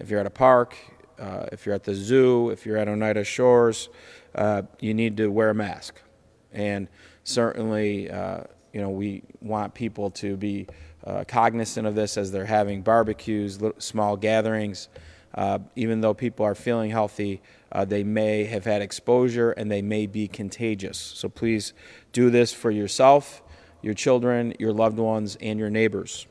if you're at a park, uh, if you're at the zoo, if you're at Oneida Shores, uh, you need to wear a mask. And certainly, uh, you know, we want people to be uh, cognizant of this as they're having barbecues, small gatherings. Uh, even though people are feeling healthy, uh, they may have had exposure and they may be contagious. So please do this for yourself, your children, your loved ones, and your neighbors.